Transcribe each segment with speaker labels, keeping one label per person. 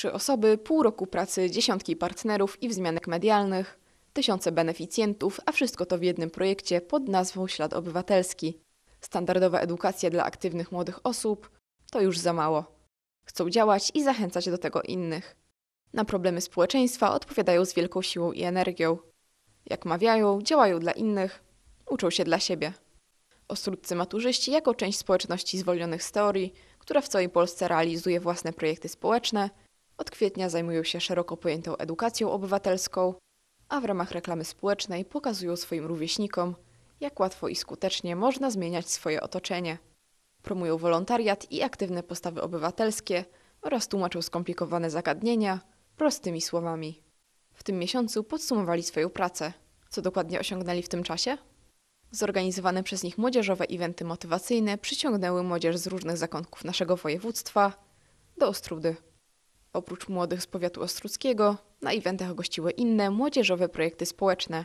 Speaker 1: Trzy osoby, pół roku pracy, dziesiątki partnerów i wzmianek medialnych, tysiące beneficjentów, a wszystko to w jednym projekcie pod nazwą Ślad Obywatelski. Standardowa edukacja dla aktywnych młodych osób to już za mało. Chcą działać i zachęcać do tego innych. Na problemy społeczeństwa odpowiadają z wielką siłą i energią. Jak mawiają, działają dla innych, uczą się dla siebie. Ostruccy maturzyści, jako część społeczności zwolnionych z teorii, która w całej Polsce realizuje własne projekty społeczne, od kwietnia zajmują się szeroko pojętą edukacją obywatelską, a w ramach reklamy społecznej pokazują swoim rówieśnikom, jak łatwo i skutecznie można zmieniać swoje otoczenie. Promują wolontariat i aktywne postawy obywatelskie oraz tłumaczą skomplikowane zagadnienia prostymi słowami. W tym miesiącu podsumowali swoją pracę. Co dokładnie osiągnęli w tym czasie? Zorganizowane przez nich młodzieżowe eventy motywacyjne przyciągnęły młodzież z różnych zakątków naszego województwa do Ostrudy. Oprócz młodych z powiatu ostruckiego, na eventach gościły inne młodzieżowe projekty społeczne.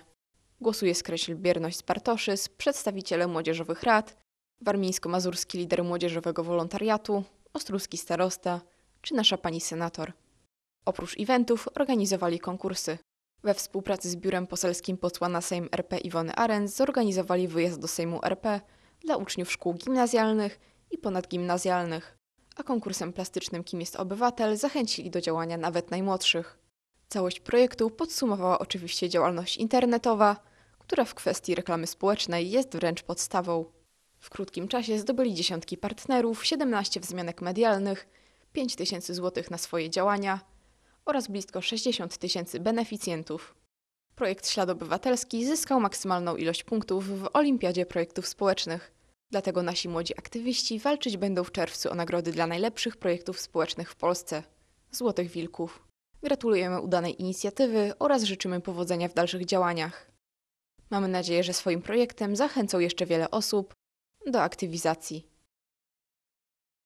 Speaker 1: Głosuje Skreśl Bierność z Bartoszys, przedstawiciele młodzieżowych rad, warmińsko-mazurski lider młodzieżowego wolontariatu, ostruski starosta czy nasza pani senator. Oprócz eventów organizowali konkursy. We współpracy z biurem poselskim posła na Sejm RP Iwony Arens zorganizowali wyjazd do Sejmu RP dla uczniów szkół gimnazjalnych i ponadgimnazjalnych, a konkursem plastycznym Kim jest obywatel zachęcili do działania nawet najmłodszych. Całość projektu podsumowała oczywiście działalność internetowa, która w kwestii reklamy społecznej jest wręcz podstawą. W krótkim czasie zdobyli dziesiątki partnerów, 17 wzmianek medialnych, 5 tysięcy złotych na swoje działania oraz blisko 60 tysięcy beneficjentów. Projekt Ślad Obywatelski zyskał maksymalną ilość punktów w Olimpiadzie Projektów Społecznych. Dlatego nasi młodzi aktywiści walczyć będą w czerwcu o nagrody dla najlepszych projektów społecznych w Polsce Złotych Wilków. Gratulujemy udanej inicjatywy oraz życzymy powodzenia w dalszych działaniach. Mamy nadzieję, że swoim projektem zachęcą jeszcze wiele osób do aktywizacji.